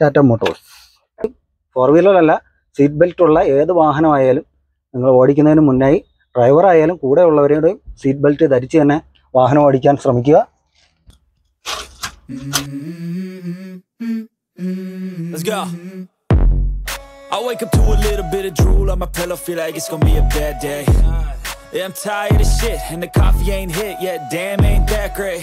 Tata Motors four വീലറല്ല seat belt ഉള്ള ഏത് വാഹനമായാലും നിങ്ങൾ ഓടിക്കുന്നതിന് മുന്നായി ഡ്രൈവറായാലും കൂടെ ഉള്ളവരുടെയും സീറ്റ് ബെൽറ്റ് ധരിച്ച് തന്നെ വാഹനം ഓടിക്കാൻ ശ്രമിക്കുക Let's go. I wake up to a little bit of drool on my pillow, feel like it's gonna be a bad day. Yeah, I'm tired of shit, and the coffee ain't hit yet. Damn, ain't that great.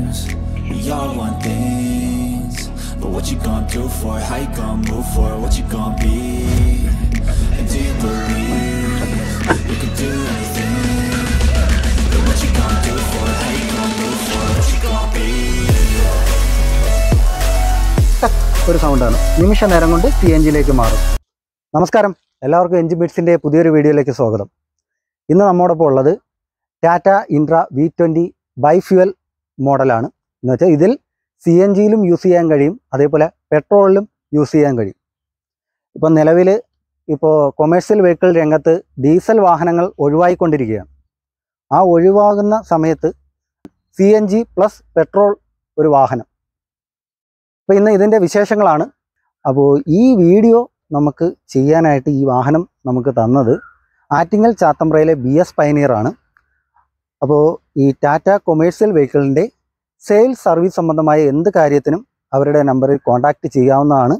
All want things. But what you gonna do for it? How you gonna move for it? What you gonna be? And do you believe you can do anything? But what you gonna do for it? How you gonna move for it? What you gonna be? ഒരു സൗണ്ടാണ് നിമിഷ നേരം കൊണ്ട് C N ജിയിലേക്ക് മാറും നമസ്കാരം എല്ലാവർക്കും എൻജി ബിറ്റ്സിന്റെ പുതിയൊരു വീഡിയോയിലേക്ക് സ്വാഗതം ഇന്ന് നമ്മോടൊപ്പം ഉള്ളത് Tata intra V twenty bifuel മോഡലാണ് എന്ന് വെച്ചാൽ ഇതിൽ സി എൻ ജിയിലും യൂസ് ചെയ്യാൻ കഴിയും. അതേപോലെ പെട്രോളിലും യൂസ് ചെയ്യാൻ കഴിയും. ഇപ്പം നിലവിൽ ഇപ്പോൾ കൊമേഴ്സ്യൽ വെഹിക്കിൾ രംഗത്ത് ഡീസൽ വാഹനങ്ങൾ ഒഴിവായിക്കൊണ്ടിരിക്കുകയാണ്. ആ ഒഴിവാകുന്ന സമയത്ത് C N G plus petrol ഒരു വാഹനം. അപ്പോൾ ഇന്ന് ഇതിന്റെ വിശേഷങ്ങളാണ്. അപ്പോൾ ഈ വീഡിയോ നമുക്ക് ചെയ്യാനായിട്ട് ഈ വാഹനം നമുക്ക് തന്നത് ആറ്റിങ്ങൽ ചാത്തമ്പ്രയിലെ ബി എസ് പയനീറാണ് അപ്പോൾ ഈ ടാറ്റ കൊമേഴ്സ്യൽ വെഹിക്കിളിന്റെ സെയിൽസ് സർവീസ് സംബന്ധമായ എന്ത് കാര്യത്തിനും അവരുടെ നമ്പറിൽ കോൺടാക്ട് ചെയ്യാവുന്നതാണ്.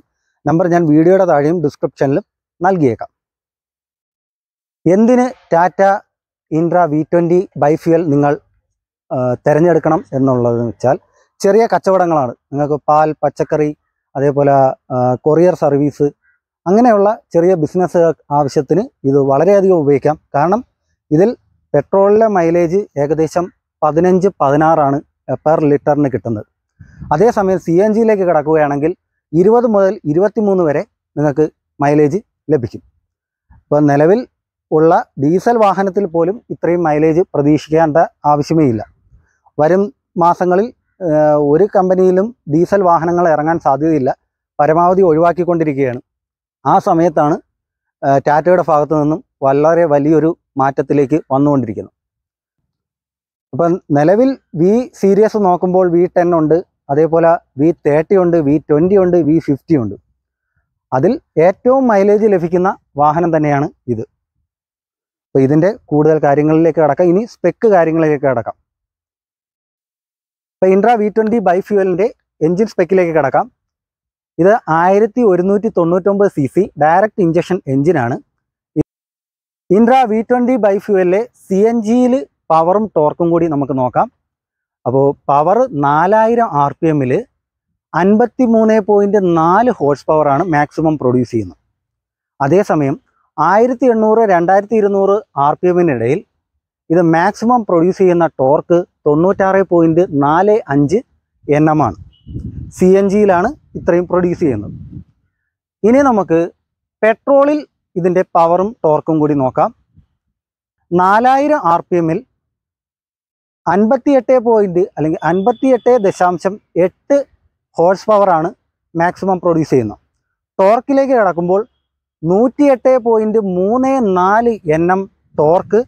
നമ്പർ ഞാൻ വീഡിയോയുടെ താഴെയും ഡിസ്ക്രിപ്ഷനിലും നൽകിയേക്കാം. എന്തിന് Tata intra V twenty bifuel നിങ്ങൾ തിരഞ്ഞെടുക്കണം എന്നുള്ളതെന്ന് വെച്ചാൽ ചെറിയ കച്ചവടങ്ങളാണ്. നിങ്ങൾക്ക് പാൽ പച്ചക്കറി അതേപോലെ കൊറിയർ സർവീസ് അങ്ങനെയുള്ള ചെറിയ ബിസിനസ് ആവശ്യത്തിന് ഇത് വളരെയധികം ഉപയോഗിക്കാം. കാരണം ഇതിൽ പെട്രോളിലെ മൈലേജ് ഏകദേശം പതിനഞ്ച് പതിനാറാണ്. പെർ ലിറ്ററിന് കിട്ടുന്നത്. അതേസമയം സി എൻ ജിയിലേക്ക് കിടക്കുകയാണെങ്കിൽ ഇരുപത് മുതൽ ഇരുപത്തിമൂന്ന് വരെ നിങ്ങൾക്ക് മൈലേജ് ലഭിക്കും. ഇപ്പോൾ നിലവിൽ ഉള്ള ഡീസൽ വാഹനത്തിൽ പോലും ഇത്രയും മൈലേജ് പ്രതീക്ഷിക്കേണ്ട ആവശ്യമേ ഇല്ല. വരും മാസങ്ങളിൽ ഒരു കമ്പനിയിലും ഡീസൽ വാഹനങ്ങൾ ഇറങ്ങാൻ സാധ്യതയില്ല. പരമാവധി ഒഴിവാക്കിക്കൊണ്ടിരിക്കുകയാണ്. ആ സമയത്താണ് ടാറ്റയുടെ ഭാഗത്തു നിന്നും വളരെ വലിയൊരു മാറ്റത്തിലേക്ക് വന്നുകൊണ്ടിരിക്കുന്നത്. അപ്പം നിലവിൽ വി സീരീസ് നോക്കുമ്പോൾ വി ടെൻ ഉണ്ട് അതേപോലെ വി തേർട്ടി ഉണ്ട് വി ട്വന്റി ഉണ്ട് വി ഫിഫ്റ്റി ഉണ്ട്. അതിൽ ഏറ്റവും മൈലേജ് ലഭിക്കുന്ന വാഹനം തന്നെയാണ് ഇത്. അപ്പോൾ ഇതിന്റെ കൂടുതൽ കാര്യങ്ങളിലേക്ക് കടക്കാം. ഇനി സ്പെക്ക് കാര്യങ്ങളിലേക്ക് കടക്കാം. ഇപ്പോൾ ഇൻട്രാ വി ട്വന്റി ബൈഫ്യൂവലിന്റെ എൻജിൻ സ്പെക്കിലേക്ക് കിടക്കാം. ഇത് ആയിരത്തി ഒരുന്നൂറ്റി തൊണ്ണൂറ്റൊമ്പത് സി സി ഡയറക്റ്റ് ഇഞ്ചക്ഷൻ എഞ്ചിനാണ് ഇൻട്രാ വി ട്വന്റി ബൈഫ്യൂവലിലെ സി എൻ ജിയിൽ പവറും ടോർക്കും കൂടി നമുക്ക് നോക്കാം. അപ്പോൾ പവർ നാലായിരം ആർ പി എമ്മിൽ അൻപത്തി മൂന്ന് പോയിന്റ് നാല് ഹോഴ്സ് പവറാണ് മാക്സിമം പ്രൊഡ്യൂസ് ചെയ്യുന്നത്. അതേസമയം ആയിരത്തി എണ്ണൂറ് രണ്ടായിരത്തി ഇരുന്നൂറ് ആർ പി എമ്മിനിടയിൽ ഇത് മാക്സിമം പ്രൊഡ്യൂസ് ചെയ്യുന്ന ടോർക്ക് തൊണ്ണൂറ്റാറ് പോയിന്റ് നാല് അഞ്ച് എൻ എം ആണ്. സി എൻ ജിയിലാണ് ഇത്രയും പ്രൊഡ്യൂസ് ചെയ്യുന്നത്. ഇനി നമുക്ക് പെട്രോളിൽ ഇതിന്റെ പവറും ടോർക്കും കൂടി നോക്കാം. നാലായിരം ആർ പി എമ്മിൽ അൻപത്തിയെട്ട് പോയിന്റ് അല്ലെങ്കിൽ അൻപത്തിയെട്ട് ദശാംശം എട്ട് ഹോഴ്സ് പവറാണ് മാക്സിമം പ്രൊഡ്യൂസ് ചെയ്യുന്നത്. ടോർക്കിലേക്ക് കിടക്കുമ്പോൾ നൂറ്റിയെട്ട് പോയിന്റ് മൂന്ന് നാല് എൻ എം ടോർക്ക്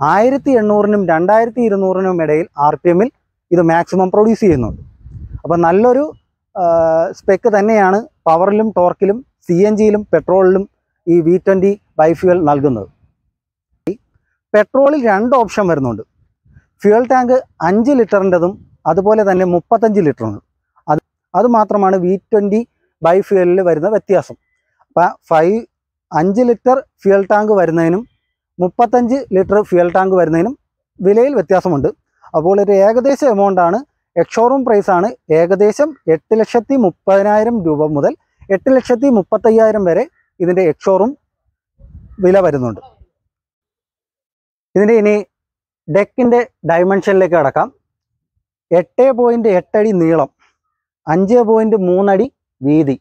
ആയിരത്തി എണ്ണൂറിനും രണ്ടായിരത്തി ഇരുന്നൂറിനും ഇടയിൽ ആർ പി എമ്മിൽ ഇത് മാക്സിമം പ്രൊഡ്യൂസ് ചെയ്യുന്നുണ്ട്. അപ്പോൾ നല്ലൊരു സ്പെക്ക് തന്നെയാണ് പവറിലും ടോർക്കിലും സി എൻ ജിയിലും പെട്രോളിലും ഈ വി ട്വന്റി ബൈഫ്യൂവൽ നൽകുന്നത്. പെട്രോളിൽ രണ്ട് ഓപ്ഷൻ വരുന്നുണ്ട്. ഫ്യൂൽ ടാങ്ക് അഞ്ച് ലിറ്ററിന്റെതും അതുപോലെ തന്നെ മുപ്പത്തഞ്ച് ലിറ്ററുണ്ട് അത് അത് മാത്രമാണ് വി ട്വന്റി ബൈഫ്യുവലിൽ വരുന്ന വ്യത്യാസം. അപ്പോൾ ഫൈവ് അഞ്ച് ലിറ്റർ ഫ്യൂൽ ടാങ്ക് വരുന്നതിനും മുപ്പത്തഞ്ച് ലിറ്റർ ഫ്യൂൽ ടാങ്ക് വരുന്നതിനും വിലയിൽ വ്യത്യാസമുണ്ട്. അപ്പോൾ ഒരു ഏകദേശ എമൗണ്ടാണ് എക്സോറൂം പ്രൈസാണ് ഏകദേശം എട്ട് ലക്ഷത്തി മുപ്പതിനായിരം രൂപ മുതൽ എട്ട് ലക്ഷത്തി മുപ്പത്തയ്യായിരം വരെ ഇതിന്റെ എക്സോറൂം വില വരുന്നുണ്ട്. ഇതിന്റെ ഇനി ഡെക്കിന്റെ ഡയമെൻഷനിലേക്ക് കിടക്കാം. എട്ട് പോയിന്റ് എട്ടടി നീളം അഞ്ച് പോയിന്റ് മൂന്നടി വീതി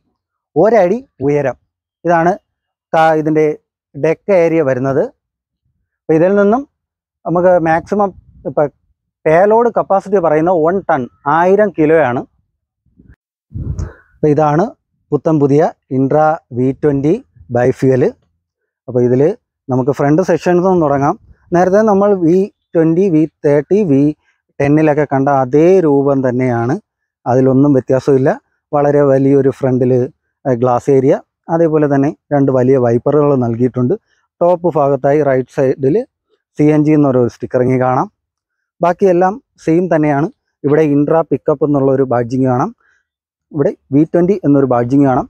ഒരടി ഉയരം. ഇതാണ് ഇതിന്റെ ഡെക്ക് ഏരിയ വരുന്നത്. അപ്പോൾ ഇതിൽ നിന്നും നമുക്ക് മാക്സിമം ഇപ്പം പേലോഡ് കപ്പാസിറ്റി പറയുന്ന വൺ ടൺ ആയിരം കിലോയാണ് അപ്പോൾ ഇതാണ് പുത്തൻ പുതിയ ഇൻട്രാ വി ട്വന്റി ബൈഫ്യൂൽ അപ്പോൾ ഇതിൽ നമുക്ക് ഫ്രണ്ട് നിന്ന് തുടങ്ങാം. നേരത്തെ നമ്മൾ V twenty V thirty V ടെന്നിലൊക്കെ കണ്ട അതേ രൂപം തന്നെയാണ്. അതിലൊന്നും വ്യത്യാസമില്ല. വളരെ വലിയൊരു ഫ്രണ്ടിൽ ഗ്ലാസ് ഏരിയ. അതേപോലെ തന്നെ രണ്ട് വലിയ വൈപ്പറുകൾ നൽകിയിട്ടുണ്ട്. ടോപ്പ് ഭാഗത്തായി റൈറ്റ് സൈഡിൽ സി എൻ ജി എന്നൊരു സ്റ്റിക്കറിങ് കാണാം. ബാക്കിയെല്ലാം സെയിം തന്നെയാണ്. ഇവിടെ ഇൻട്രാ പിക്കപ്പ് എന്നുള്ളൊരു ബാഡ്ജിങ് കാണാം. ഇവിടെ വി ട്വന്റി എന്നൊരു ബാഡ്ജിങ് കാണാം.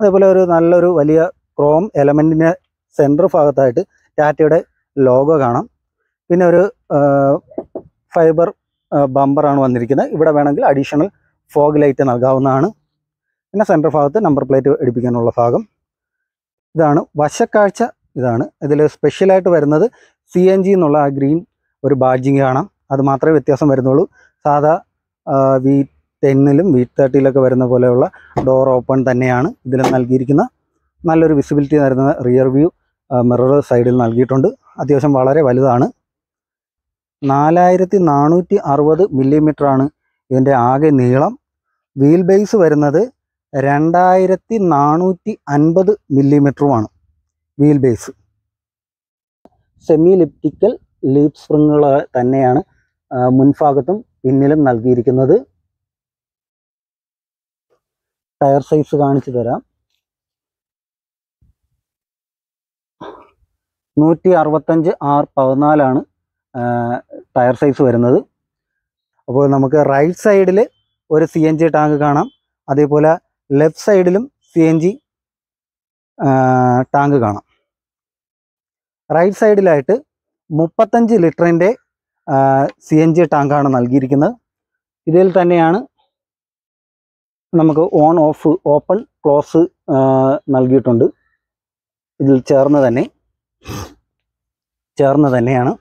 അതേപോലെ ഒരു നല്ലൊരു വലിയ ക്രോം എലമെന്റിന്റെ സെന്റർ ഭാഗത്തായിട്ട് ടാറ്റയുടെ ലോഗോ കാണാം. പിന്നെ ഒരു ഫൈബർ ബമ്പറാണ് വന്നിരിക്കുന്നത്. ഇവിടെ വേണമെങ്കിൽ അഡീഷണൽ ഫോഗ് ലൈറ്റ് നൽകാവുന്നതാണ്. പിന്നെ സെന്റർ ഭാഗത്ത് നമ്പർ പ്ലേറ്റ് എടുപ്പിക്കാനുള്ള ഭാഗം. ഇതാണ് വശക്കാഴ്ച. ഇതാണ് ഇതിൽ സ്പെഷ്യലായിട്ട് വരുന്നത് സി എൻ ജി എന്നുള്ള ആ ഗ്രീൻ ഒരു ബാഡ്ജിങ് കാണാം അത് മാത്രമേ വ്യത്യാസം വരുന്നുള്ളൂ. സാധാ വി ടെന്നിലും വി തേർട്ടിയിലൊക്കെ വരുന്ന പോലെയുള്ള ഡോർ ഓപ്പൺ തന്നെയാണ് ഇതിൽ നൽകിയിരിക്കുന്ന. നല്ലൊരു വിസിബിലിറ്റി തരുന്ന റിയർ വ്യൂ മിറർ സൈഡിൽ നൽകിയിട്ടുണ്ട്. അത്യാവശ്യം വളരെ വലുതാണ്. നാലായിരത്തി നാനൂറ്റി അറുപത് മില്ലിമീറ്ററാണ് ഇതിന്റെ ആകെ നീളം. വീൽ ബേസ് വരുന്നത് രണ്ടായിരത്തി നാനൂറ്റി അൻപത് മില്ലിമീറ്ററുമാണ് wheel base semi elliptical leaf സ്പ്രിങ്ങുകൾ തന്നെയാണ് മുൻഭാഗത്തും പിന്നിലും നൽകിയിരിക്കുന്നത്. ടയർ സൈസ് കാണിച്ചു തരാം. നൂറ്റി അറുപത്തഞ്ച് ആർ പതിനാലാണ് ടയർ സൈസ് വരുന്നത്. അപ്പോൾ നമുക്ക് റൈറ്റ് സൈഡിൽ ഒരു സി എൻ ജി ടാങ്ക് കാണാം. അതേപോലെ ലെഫ്റ്റ് സൈഡിലും സി എൻ ജി ടാങ്ക് കാണാം. റൈറ്റ് സൈഡിലായിട്ട് മുപ്പത്തഞ്ച് ലിറ്ററിന്റെ സി എൻ ജി ടാങ്കാണ് നൽകിയിരിക്കുന്നത്. ഇതിൽ തന്നെയാണ് നമുക്ക് ഓൺ ഓഫ് ഓപ്പൺ ക്ലോസ് നൽകിയിട്ടുണ്ട്. ഇതിൽ ചേർന്ന് തന്നെ ചേർന്ന് തന്നെയാണ്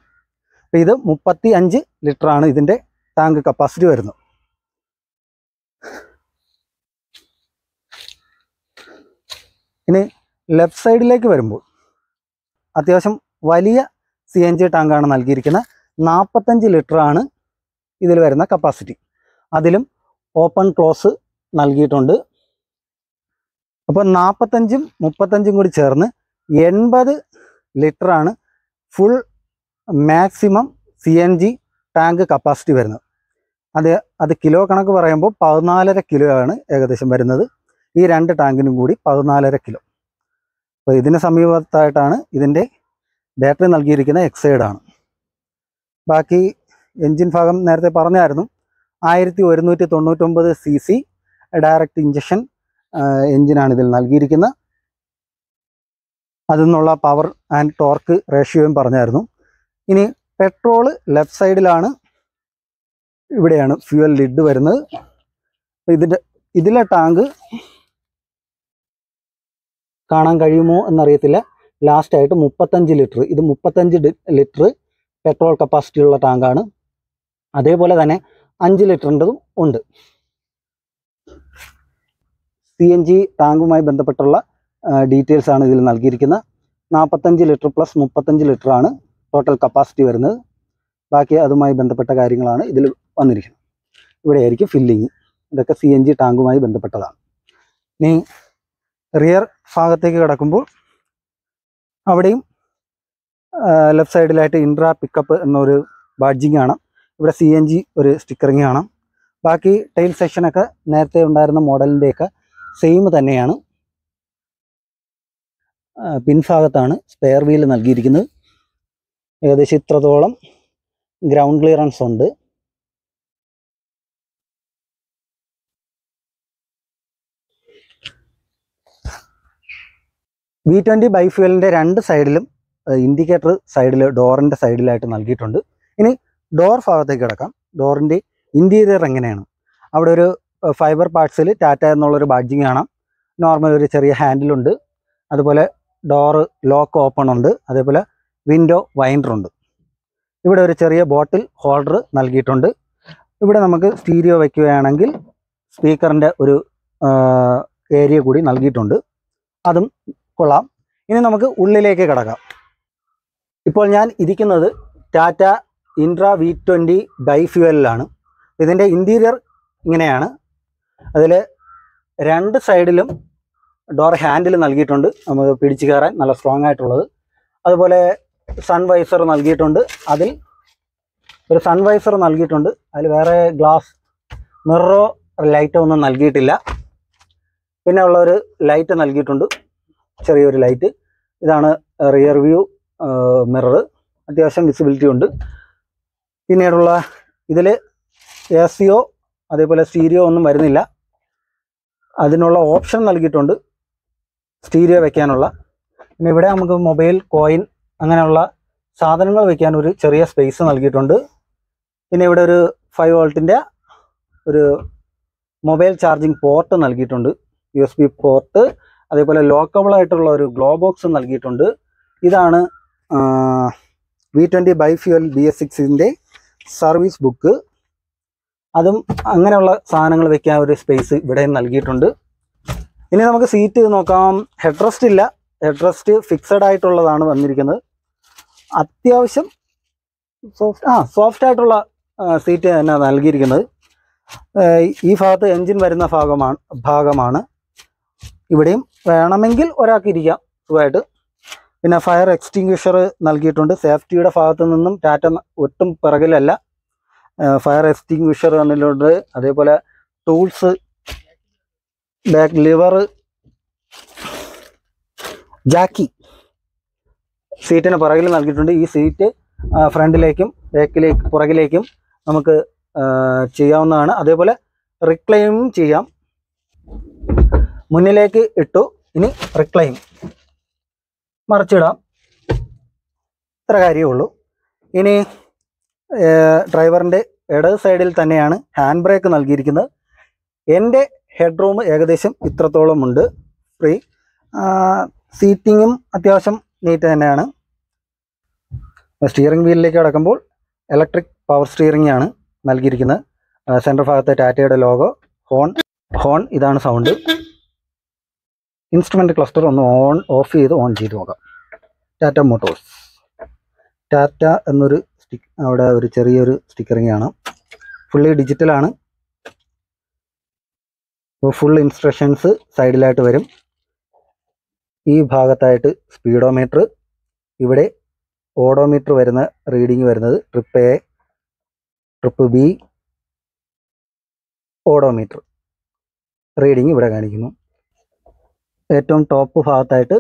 അപ്പോൾ ഇത് മുപ്പത്തി അഞ്ച് ലിറ്ററാണ് ഇതിന്റെ ടാങ്ക് കപ്പാസിറ്റി വരുന്നത്. ഇനി ലെഫ്റ്റ് സൈഡിലേക്ക് വരുമ്പോൾ അത്യാവശ്യം വലിയ സി എൻ ജി ടാങ്കാണ് നൽകിയിരിക്കുന്നത് നാൽപ്പത്തഞ്ച് ലിറ്ററാണ് ഇതിൽ വരുന്ന കപ്പാസിറ്റി. അതിലും ഓപ്പൺ ക്ലോസ് നൽകിയിട്ടുണ്ട്. അപ്പോൾ നാൽപ്പത്തഞ്ചും മുപ്പത്തഞ്ചും കൂടി ചേർന്ന് എൺപത് ലിറ്ററാണ് full maximum C N G tank capacity വരുന്നത്. അത് അത് കിലോ കണക്ക് പറയുമ്പോൾ പതിനാലര കിലോ ആണ് ഏകദേശം വരുന്നത്. ഈ രണ്ട് ടാങ്കിനും കൂടി പതിനാലര കിലോ അപ്പോൾ ഇതിന് സമീപത്തായിട്ടാണ് ഇതിന്റെ ബാറ്ററി നൽകിയിരിക്കുന്ന എക്സൈഡാണ് ബാക്കി എൻജിൻ ഭാഗം നേരത്തെ പറഞ്ഞായിരുന്നു ആയിരത്തി ഒരുന്നൂറ്റി തൊണ്ണൂറ്റൊമ്പത് സി സി ഡയറക്റ്റ് ഇഞ്ചക്ഷൻ എൻജിനാണ് ഇതിൽ നൽകിയിരിക്കുന്നത്. അതിൽ നിന്നുള്ള പവർ ആൻഡ് ടോർക്ക് റേഷ്യോയും പറഞ്ഞായിരുന്നു. ഇനി പെട്രോൾ ലെഫ്റ്റ് സൈഡിലാണ് ഇവിടെയാണ് ഫ്യൂവൽ ലിഡ് വരുന്നത്. ഇതിന്റെ ഇതിലെ ടാങ്ക് കാണാൻ കഴിയുമോ എന്നറിയത്തില്ല. ലാസ്റ്റായിട്ട് മുപ്പത്തഞ്ച് ലിറ്റർ ഇത് മുപ്പത്തഞ്ച് ലിറ്റർ പെട്രോൾ കപ്പാസിറ്റി ഉള്ള ടാങ്കാണ് അതേപോലെ തന്നെ അഞ്ച് ലിറ്ററിന്റെതും ഉണ്ട്. സി എൻ ജി ടാങ്കുമായി ബന്ധപ്പെട്ടുള്ള ഡീറ്റെയിൽസ് ആണ് ഇതിൽ നൽകിയിരിക്കുന്നത്. നാൽപ്പത്തഞ്ച് ലിറ്റർ പ്ലസ് മുപ്പത്തഞ്ച് ലിറ്ററാണ് ടോട്ടൽ കപ്പാസിറ്റി വരുന്നത്. ബാക്കി അതുമായി ബന്ധപ്പെട്ട കാര്യങ്ങളാണ് ഇതിൽ വന്നിരിക്കുന്നത്. ഇവിടെയായിരിക്കും ഫില്ലിങ് ഇതൊക്കെ സി എൻ ജി ടാങ്കുമായി ബന്ധപ്പെട്ടതാണ്. ഇനി റിയർ ഭാഗത്തേക്ക് കിടക്കുമ്പോൾ അവിടെയും ലെഫ്റ്റ് സൈഡിലായിട്ട് ഇൻട്രാ പിക്കപ്പ് എന്നൊരു ബാഡ്ജിങ് കാണാം. ഇവിടെ സി എൻ ജി ഒരു സ്റ്റിക്കറിങ് കാണാം. ബാക്കി ടൈൽ സെക്ഷനൊക്കെ നേരത്തെ ഉണ്ടായിരുന്ന മോഡലിന്റെയൊക്കെ സെയിം തന്നെയാണ്. പിൻഭാഗത്താണ് സ്പെയർ വീൽ നൽകിയിരിക്കുന്നത്. ഏകദേശം ഇത്രത്തോളം ഗ്രൗണ്ട് ക്ലിയറൻസ് ഉണ്ട്. വി ട്വന്റി ബൈഫ്യൂലിന്റെ രണ്ട് സൈഡിലും ഇൻഡിക്കേറ്റർ സൈഡിൽ ഡോറിന്റെ സൈഡിലായിട്ട് നൽകിയിട്ടുണ്ട്. ഇനി ഡോർ ഭാഗത്തേക്ക് കിടക്കാം. ഡോറിന്റെ ഇന്റീരിയർ എങ്ങനെയാണ്? അവിടെ ഒരു ഫൈബർ പാർട്സിൽ ടാറ്റ എന്നുള്ളൊരു ബാഡ്ജിങ് കാണാം. നോർമൽ ഒരു ചെറിയ ഹാൻഡിലുണ്ട് അതുപോലെ ഡോറ് ലോക്ക് ഓപ്പൺ ഉണ്ട്. അതേപോലെ വിൻഡോ വൈൻഡർ ഉണ്ട്. ഇവിടെ ഒരു ചെറിയ ബോട്ടിൽ ഹോൾഡർ നൽകിയിട്ടുണ്ട്. ഇവിടെ നമുക്ക് സ്റ്റീരിയോ വയ്ക്കുകയാണെങ്കിൽ സ്പീക്കറിന്റെ ഒരു ഏരിയ കൂടി നൽകിയിട്ടുണ്ട്. അതും കൊള്ളാം. ഇനി നമുക്ക് ഉള്ളിലേക്ക് കിടക്കാം. ഇപ്പോൾ ഞാൻ ഇരിക്കുന്നത് ടാറ്റ ഇൻട്ര വി ട്വന്റി ബൈഫ്യൂവലിലാണ് ഇതിന്റെ ഇന്റീരിയർ ഇങ്ങനെയാണ്. അതിൽ രണ്ട് സൈഡിലും ഡോർ ഹാൻഡിൽ നൽകിയിട്ടുണ്ട്. നമുക്ക് പിടിച്ചു കയറാൻ നല്ല സ്ട്രോങ് ആയിട്ടുള്ളത്. അതുപോലെ സൺ വൈസർ നൽകിയിട്ടുണ്ട്. അതിൽ ഒരു സൺ വൈസർ നൽകിയിട്ടുണ്ട്. അതിൽ വേറെ ഗ്ലാസ് മിററോ ലൈറ്റോ ഒന്നും നൽകിയിട്ടില്ല. പിന്നെ ഉള്ള ഒരു ലൈറ്റ് നൽകിയിട്ടുണ്ട്. ചെറിയൊരു ലൈറ്റ് ഇതാണ് റിയർ വ്യൂ മിറർ അത്യാവശ്യം വിസിബിലിറ്റി ഉണ്ട്. പിന്നീടുള്ള ഇതിൽ എ സിയോ അതേപോലെ സ്റ്റീരിയോ ഒന്നും വരുന്നില്ല. അതിനുള്ള ഓപ്ഷൻ നൽകിയിട്ടുണ്ട്. സ്റ്റീരിയോ വെക്കാനുള്ള. പിന്നെ ഇവിടെ നമുക്ക് മൊബൈൽ കോയിൻ അങ്ങനെയുള്ള സാധനങ്ങൾ വെക്കാൻ ഒരു ചെറിയ സ്പേസ് നൽകിയിട്ടുണ്ട്. പിന്നെ ഇവിടെ ഒരു ഫൈവ് വോൾട്ടിന്റെ ഒരു മൊബൈൽ ചാർജിങ് പോർട്ട് നൽകിയിട്ടുണ്ട്. യു എസ് ബി പോർട്ട് അതേപോലെ ലോക്കബിളായിട്ടുള്ള ഒരു ഗ്ലോ ബോക്സ് നൽകിയിട്ടുണ്ട്. ഇതാണ് V twenty bifuel B S സിക്സിന്റെ service book അതും അങ്ങനെയുള്ള സാധനങ്ങൾ വെക്കാൻ ഒരു സ്പേസ് ഇവിടെ നൽകിയിട്ടുണ്ട്. ഇനി നമുക്ക് സീറ്റ് നോക്കാം. ഹെഡ് റെസ്റ്റ് ഇല്ല. റെസ്റ്റ് ഫിക്സഡ് ആയിട്ടുള്ളതാണ് വന്നിരിക്കുന്നത്. അത്യാവശ്യം സോഫ്റ്റ് ആ സോഫ്റ്റ് ആയിട്ടുള്ള സീറ്റ് തന്നെ നൽകിയിരിക്കുന്നത്. ഈ ഭാഗത്ത് എൻജിൻ വരുന്ന ഭാഗമാണ് ഭാഗമാണ്. ഇവിടെയും വേണമെങ്കിൽ ഒരാൾക്ക് ഇരിക്കാം സുഖമായിട്ട്. പിന്നെ ഫയർ എക്സ്റ്റിങ്വിഷർ നൽകിയിട്ടുണ്ട്. സേഫ്റ്റിയുടെ ഭാഗത്ത് നിന്നും ടാറ്റ ഒട്ടും പിറകിലല്ല. ഫയർ എക്സ്റ്റിങ്വിഷർ തന്നിട്ടുണ്ട് അതേപോലെ ടൂൾസ് ബാക്ക് ലിവർ ജാക്കി സീറ്റിന് പുറകിൽ നൽകിയിട്ടുണ്ട്. ഈ സീറ്റ് ഫ്രണ്ടിലേക്കും ബാക്കിലേക്ക് പുറകിലേക്കും നമുക്ക് ചെയ്യാവുന്നതാണ്. അതേപോലെ റിക്ലൈം ചെയ്യാം. മുന്നിലേക്ക് ഇട്ടു. ഇനി റിക്ലൈം മറിച്ചിടാം. ഇത്ര കാര്യമേ ഉള്ളൂ. ഇനി ഡ്രൈവറിന്റെ ഇടത് സൈഡിൽ തന്നെയാണ് ഹാൻഡ് ബ്രേക്ക് നൽകിയിരിക്കുന്നത്. എന്റെ ഹെഡ് റൂം ഏകദേശം ഇത്രത്തോളം ഉണ്ട് ഫ്രീ സീറ്റിങ്ങും അത്യാവശ്യം നീറ്റ് തന്നെയാണ്. സ്റ്റിയറിംഗ് വീലിലേക്ക് കടക്കുമ്പോൾ ഇലക്ട്രിക് പവർ സ്റ്റിയറിംഗ് ആണ് നൽകിയിരിക്കുന്നത്. സെന്റർ ഭാഗത്തെ ടാറ്റയുടെ ലോഗോ ഹോൺ ഹോൺ ഇതാണ് സൗണ്ട് ഇൻസ്ട്രുമെന്റ് ക്ലസ്റ്റർ ഒന്ന് ഓൺ ഓഫ് ചെയ്ത് ഓൺ ചെയ്ത് നോക്കാം. ടാറ്റ മോട്ടോഴ്സ് ടാറ്റ എന്നൊരു സ്റ്റിക്ക് അവിടെ ഒരു ചെറിയൊരു സ്റ്റിക്കറിങ് ആണ്. ഫുള്ളി ഡിജിറ്റലാണ് ഫുൾ ഇൻസ്ട്രക്ഷൻസ് സൈഡിലായിട്ട് വരും. ഈ ഭാഗത്തായിട്ട് സ്പീഡോമീറ്റർ ഇവിടെ ഓഡോമീറ്റർ വരുന്ന റീഡിംഗ് വരുന്നത് trip A trip B odometer. Reading ഇവിടെ കാണിക്കുന്നു. ഏറ്റവും ടോപ്പ് ഭാഗത്തായിട്ട്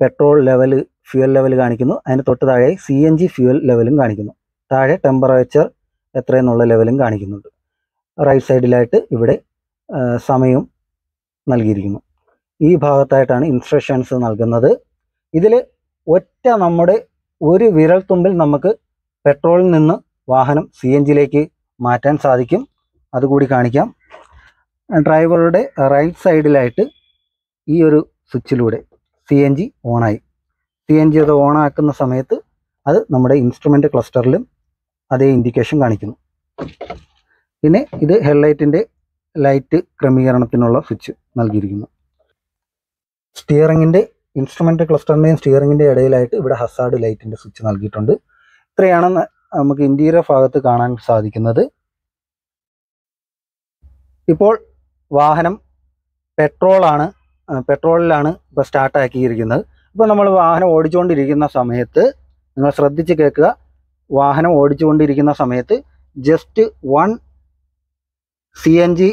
പെട്രോൾ ലെവൽ ഫ്യൂൽ ലെവൽ കാണിക്കുന്നു. അതിന് തൊട്ട് താഴെ സി എൻ ജി ഫ്യൂൽ ലെവലും കാണിക്കുന്നു. താഴെ ടെമ്പറേച്ചർ എത്രയെന്നുള്ള ലെവലും കാണിക്കുന്നുണ്ട്. റൈറ്റ് സൈഡിലായിട്ട് ഇവിടെ സമയം സമയവും നൽകിയിരിക്കുന്നു. ഈ ഭാഗത്തായിട്ടാണ് ഇൻസ്ട്രക്ഷൻസ് നൽകുന്നത്. ഇതിൽ ഒറ്റ നമ്മുടെ ഒരു വിരൽ തുമ്പിൽ നമുക്ക് പെട്രോളിൽ നിന്ന് വാഹനം സി എൻ ജിയിലേക്ക് മാറ്റാൻ സാധിക്കും. അതുകൂടി കാണിക്കാം. ഡ്രൈവറുടെ റൈറ്റ് സൈഡിലായിട്ട് ഈ ഒരു സ്വിച്ചിലൂടെ സി എൻ ജി ഓണായി സി എൻ ജി അത് ഓണാക്കുന്ന സമയത്ത് അത് നമ്മുടെ ഇൻസ്ട്രുമെന്റ് ക്ലസ്റ്ററിലും അതേ ഇൻഡിക്കേഷൻ കാണിക്കുന്നു. പിന്നെ ഇത് ഹെഡ്ലൈറ്റിന്റെ ലൈറ്റ് ക്രമീകരണത്തിനുള്ള സ്വിച്ച് നൽകിയിരിക്കുന്നു. സ്റ്റിയറിങ്ങിന്റെ ഇൻസ്ട്രുമെന്റ് ക്ലസ്റ്ററിന്റെയും സ്റ്റിയറിങ്ങിന്റെ ഇടയിലായിട്ട് ഇവിടെ ഹസാർഡ് ലൈറ്റിന്റെ സ്വിച്ച് നൽകിയിട്ടുണ്ട്. ഇത്രയാണ് നമുക്ക് ഇന്റീരിയർ ഭാഗത്ത് കാണാൻ സാധിക്കുന്നത്. ഇപ്പോൾ വാഹനം പെട്രോളാണ് പെട്രോളിലാണ് ഇപ്പോൾ സ്റ്റാർട്ടാക്കിയിരിക്കുന്നത് ഇപ്പോൾ നമ്മൾ വാഹനം ഓടിച്ചുകൊണ്ടിരിക്കുന്ന സമയത്ത് നിങ്ങൾ ശ്രദ്ധിച്ച് കേൾക്കുക. വാഹനം ഓടിച്ചുകൊണ്ടിരിക്കുന്ന സമയത്ത് just one C N G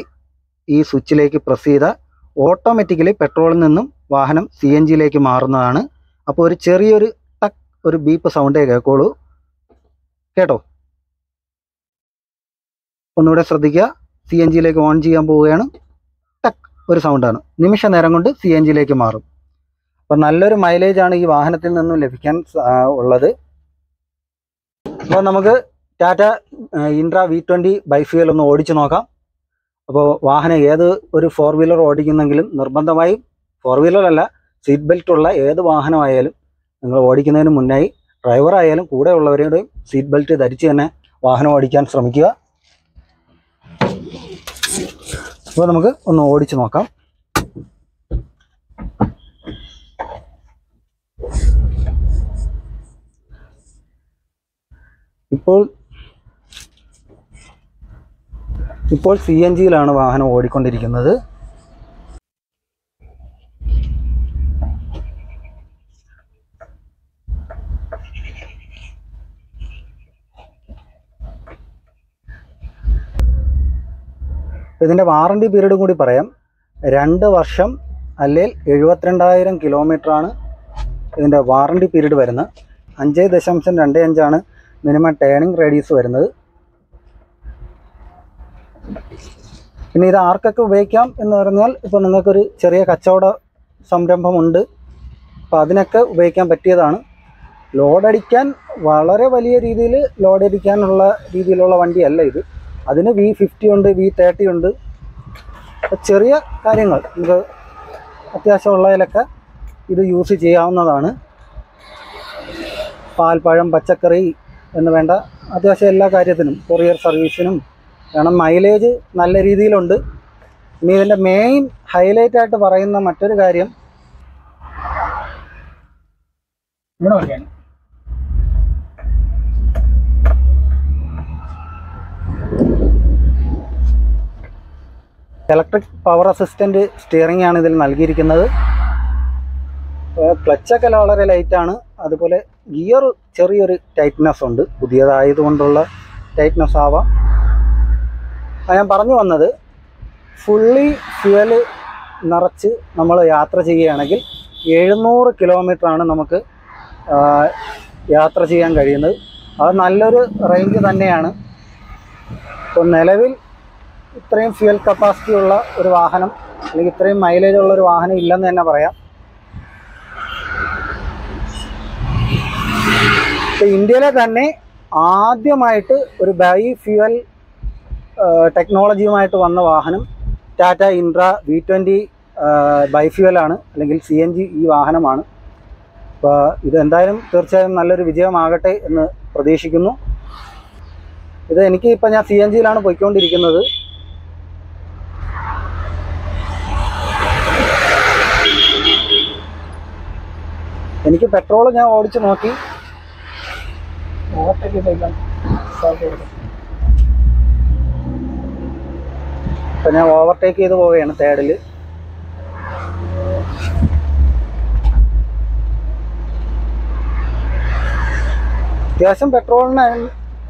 ഈ സ്വിച്ചിലേക്ക് പ്രസ് ചെയ്താൽ ഓട്ടോമാറ്റിക്കലി പെട്രോളിൽ നിന്നും വാഹനം സി എൻ ജിയിലേക്ക് മാറുന്നതാണ്. അപ്പോൾ ഒരു ചെറിയൊരു ടക്ക് ഒരു ബീപ്പ് സൗണ്ടേ കേൾക്കുള്ളൂ. കേട്ടോ? ഒന്നുകൂടെ ശ്രദ്ധിക്കുക. സി എൻ ജിയിലേക്ക് ഓൺ ചെയ്യാൻ പോവുകയാണ്. ടക്ക് ഒരു സൗണ്ടാണ് നിമിഷ നേരം കൊണ്ട് സി എൻ ജിയിലേക്ക് മാറും. അപ്പം നല്ലൊരു മൈലേജ് ആണ് ഈ വാഹനത്തിൽ നിന്നും ലഭിക്കാൻ ഉള്ളത്. അപ്പോൾ നമുക്ക് Tata intra V twenty bifuel ഒന്ന് ഓടിച്ചു നോക്കാം. അപ്പോൾ വാഹനം ഏത് ഒരു ഫോർ വീലർ ഓടിക്കുന്നെങ്കിലും നിർബന്ധമായും ഫോർ വീലറല്ല സീറ്റ് ബെൽറ്റ് ഉള്ള ഏത് വാഹനമായാലും നിങ്ങൾ ഓടിക്കുന്നതിന് മുന്നായി ഡ്രൈവറായാലും കൂടെ ഉള്ളവരുടെയും സീറ്റ് ബെൽറ്റ് ധരിച്ച് തന്നെ വാഹനം ഓടിക്കാൻ ശ്രമിക്കുക. അപ്പോൾ നമുക്ക് ഒന്ന് ഓടിച്ച് നോക്കാം. ഇപ്പോൾ ഇപ്പോൾ സി എൻ ജിയിലാണ് വാഹനം ഓടിക്കൊണ്ടിരിക്കുന്നത്. ഇതിന്റെ വാറണ്ടി പീരീഡും കൂടി പറയാം. രണ്ട് വർഷം അല്ലെങ്കിൽ എഴുപത്തിരണ്ടായിരം കിലോമീറ്ററാണ് ഇതിന്റെ വാറണ്ടി പീരീഡ് വരുന്നത്. അഞ്ച് ദശാംശം രണ്ട് അഞ്ചാണ് മിനിമം ടേണിംഗ് റേഡിയസ് വരുന്നത്. പിന്നെ ഇത് ആർക്കൊക്കെ ഉപയോഗിക്കാം എന്ന് പറഞ്ഞാൽ ഇപ്പോൾ നിങ്ങൾക്കൊരു ചെറിയ കച്ചവട സംരംഭമുണ്ട്. അപ്പോൾ അതിനൊക്കെ ഉപയോഗിക്കാൻ പറ്റിയതാണ്. ലോഡടിക്കാൻ വളരെ വലിയ രീതിയിൽ ലോഡടിക്കാനുള്ള രീതിയിലുള്ള വണ്ടിയല്ല ഇത്. അതിന് വി ഫിഫ്റ്റി ഉണ്ട് വി തേർട്ടി ഉണ്ട്. ചെറിയ കാര്യങ്ങൾ നമുക്ക് അത്യാവശ്യമുള്ളതിലൊക്കെ ഇത് യൂസ് ചെയ്യാവുന്നതാണ്. പാൽപ്പഴം പഴം പച്ചക്കറി എന്ന് വേണ്ട അത്യാവശ്യം എല്ലാ കാര്യത്തിനും കൊറിയർ സർവീസിനും കാരണം മൈലേജ് നല്ല രീതിയിലുണ്ട്. ഇനി ഇതിന്റെ മെയിൻ ഹൈലൈറ്റ് ആയിട്ട് പറയുന്ന മറ്റൊരു കാര്യം ഇവിടെ നോക്കിയാണ് ഇലക്ട്രിക് പവർ അസിസ്റ്റന്റ് സ്റ്റിയറിംഗ് ആണ് ഇതിൽ നൽകിയിരിക്കുന്നത്. ക്ലച്ചൊക്കെ വളരെ ലൈറ്റാണ് അതുപോലെ ഗിയർ ചെറിയൊരു ടൈറ്റ്നെസ് ഉണ്ട്. പുതിയതായതുകൊണ്ടുള്ള ടൈറ്റ്നെസ് ആവാം. ഞാൻ പറഞ്ഞു വന്നത് ഫുള്ളി ഫ്യുവൽ നിറച്ച് നമ്മൾ യാത്ര ചെയ്യുകയാണെങ്കിൽ എഴുന്നൂറ് കിലോമീറ്ററാണ് നമുക്ക് യാത്ര ചെയ്യാൻ കഴിയുന്നത്. അത് നല്ലൊരു റേഞ്ച് തന്നെയാണ്. ഇപ്പോൾ നിലവിൽ ഇത്രയും ഫ്യൂൽ കപ്പാസിറ്റി ഉള്ള ഒരു വാഹനം അല്ലെങ്കിൽ ഇത്രയും മൈലേജ് ഉള്ള ഒരു വാഹനം ഇല്ലെന്ന് തന്നെ പറയാം. ഇപ്പം ഇന്ത്യയിലെ തന്നെ ആദ്യമായിട്ട് ഒരു ബൈ ഫ്യൂവൽ ടെക്നോളജിയുമായിട്ട് വന്ന വാഹനം ടാറ്റ ഇൻട്ര വി ട്വന്റി ഫ്യൂവലാണ് അല്ലെങ്കിൽ സി എൻ ജി ഈ വാഹനമാണ്. അപ്പോൾ ഇതെന്തായാലും തീർച്ചയായും നല്ലൊരു വിജയമാകട്ടെ എന്ന് പ്രതീക്ഷിക്കുന്നു. ഇത് എനിക്ക് ഇപ്പം ഞാൻ സി എൻ ജിയിലാണ് പോയിക്കൊണ്ടിരിക്കുന്നത്. എനിക്ക് പെട്രോൾ ഞാൻ ഓടിച്ച് നോക്കി. ഇപ്പം ഞാൻ ഓവർടേക്ക് ചെയ്ത് പോവുകയാണ് തേർഡിൽ അത്യാവശ്യം പെട്രോളിന്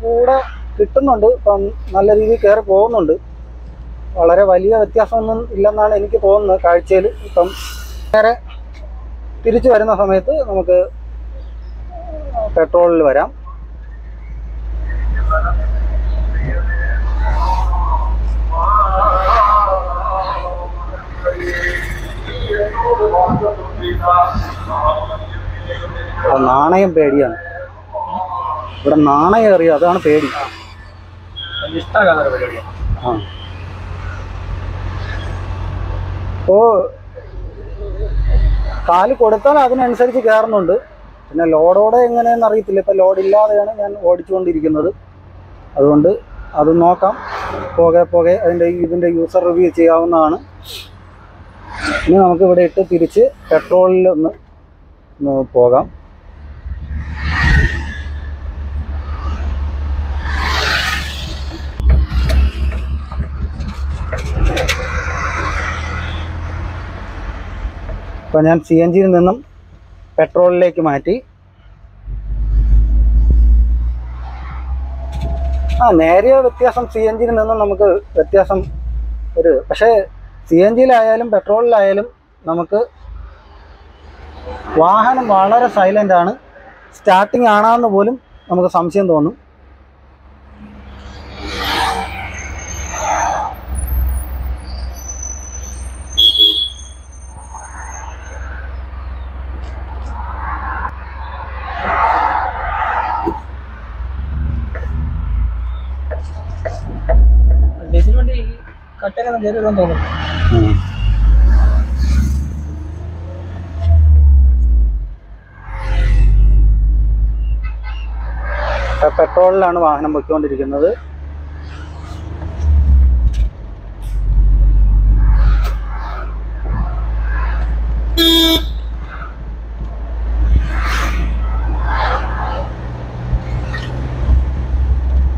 കൂടെ കിട്ടുന്നുണ്ട്. ഇപ്പം നല്ല രീതിയിൽ കയറി പോകുന്നുണ്ട്. വളരെ വലിയ വ്യത്യാസമൊന്നും ഇല്ലെന്നാണ് എനിക്ക് തോന്നുന്നത് കാഴ്ചയിൽ ഇപ്പം നേരെ തിരിച്ചു വരുന്ന സമയത്ത് നമുക്ക് പെട്രോളിൽ വരാം. നാണയം പേടിയാണ്. ഇവിടെ നാണയം എറിയ. അതാണ് പേടി. ഇഷ്ടമാകാത്ത പരിപാടിയാണ് ആ. അപ്പോ കാൽ കൊടുത്താൽ അതിനനുസരിച്ച് കയറുന്നുണ്ട്. പിന്നെ ലോഡോടെ എങ്ങനെയെന്ന് അറിയത്തില്ല. ഇപ്പം ലോഡില്ലാതെയാണ് ഞാൻ ഓടിച്ചുകൊണ്ടിരിക്കുന്നത്. അതുകൊണ്ട് അത് നോക്കാം. പോകെ പോകെ അതിന്റെ ഇതിന്റെ യൂസർ റിവ്യൂ ചെയ്യാവുന്നതാണ്. ഇനി നമുക്ക് ഇവിടെ ഇട്ട് തിരിച്ച് പെട്രോളിൽ ഒന്ന് പോകാം. അപ്പോൾ ഞാൻ സി എൻ ജിയിൽ നിന്നും പെട്രോളിലേക്ക് മാറ്റി. ആ നേരിയ വ്യത്യാസം സി എൻ ജിയിൽ നിന്നും നമുക്ക് വ്യത്യാസം ഒരു പക്ഷേ സി എൻ ജിയിലായാലും പെട്രോളിലായാലും നമുക്ക് വാഹനം വളരെ സൈലന്റ് ആണ്. സ്റ്റാർട്ടിങ് ആണാന്ന് പോലും നമുക്ക് സംശയം തോന്നും. ഡീസൽ വണ്ടി കട്ടയൊക്കെ കയറി വരാൻ തോന്നുന്നു പെട്രോളിലാണ് വാഹനം പൊയ്ക്കൊണ്ടിരിക്കുന്നത്.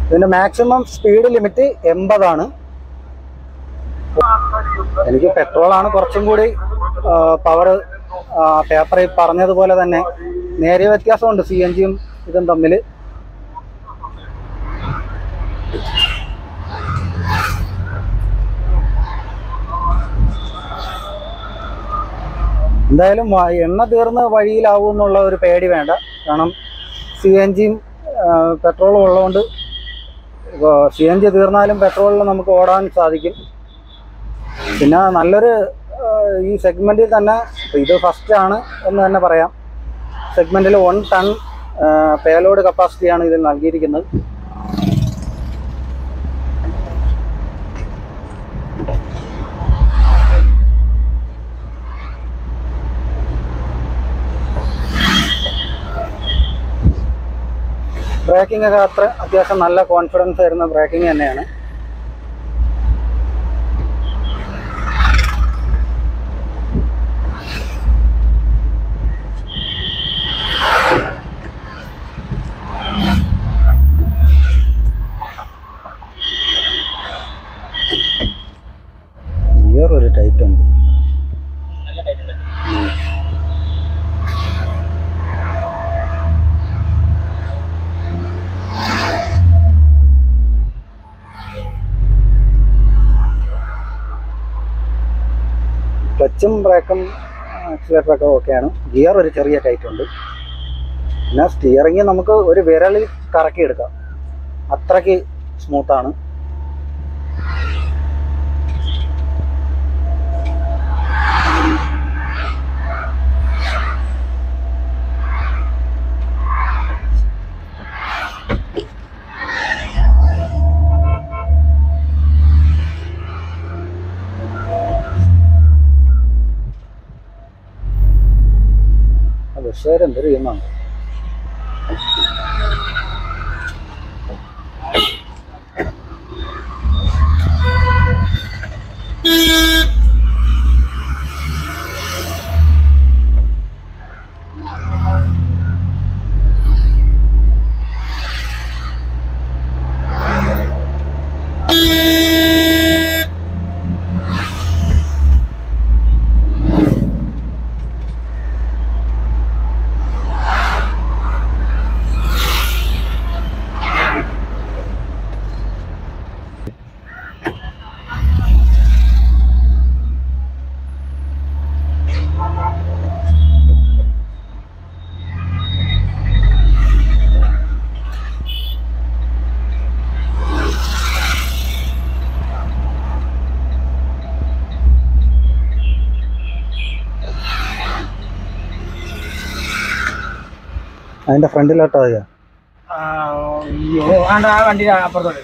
ഇതിന്റെ മാക്സിമം സ്പീഡ് ലിമിറ്റ് എൺപതാണ്. എനിക്ക് പെട്രോളാണ് കുറച്ചും കൂടി പവർ പേപ്പറിൽ പറഞ്ഞതുപോലെ തന്നെ. നേരിയ വ്യത്യാസമുണ്ട് സി എൻ ജിയും ഇതും തമ്മിൽ എന്തായാലും എണ്ണ തീർന്ന് വഴിയിലാവും എന്നുള്ള ഒരു പേടി വേണ്ട. കാരണം സി എൻ ജിയും പെട്രോളും ഉള്ളതുകൊണ്ട് സി എൻ ജി തീർന്നാലും പെട്രോളിൽ നമുക്ക് ഓടാൻ സാധിക്കും. പിന്നെ നല്ലൊരു ഈ സെഗ്മെന്റിൽ തന്നെ ഇത് ഫസ്റ്റ് ആണ് എന്ന് തന്നെ പറയാം. സെഗ്മെന്റിൽ വൺ ടൺ പേലോഡ് കപ്പാസിറ്റിയാണ് ഇതിൽ നൽകിയിരിക്കുന്നത്. ബ്രേക്കിംഗ് ഒക്കെ അത്ര അത്യാവശ്യം നല്ല കോൺഫിഡൻസ് തരുന്ന ബ്രേക്കിംഗ് തന്നെയാണ് ഗിയർ ഒരു ടൈറ്റ് ഉണ്ട് നല്ല ടൈറ്റുണ്ട് ക്ലച്ചും ബ്രേക്കും ആക്സിലേറ്ററൊക്കെ ഓക്കെയാണ്. ഗിയർ ഒരു ചെറിയ ടൈറ്റ് ഉണ്ട് പിന്നെ സ്റ്റിയറിങ് നമുക്ക് ഒരു വിരലിൽ കറക്കി എടുക്കാം അത്രയ്ക്ക് സ്മൂത്താണ് சேரம் பெருகினாங்க Thank you. അതിന്റെ ഫ്രണ്ടിലോട്ടോ അതെയോ ആ, അയ്യോ ആണ്ട് വണ്ടി അപ്പുറത്തോട്ട്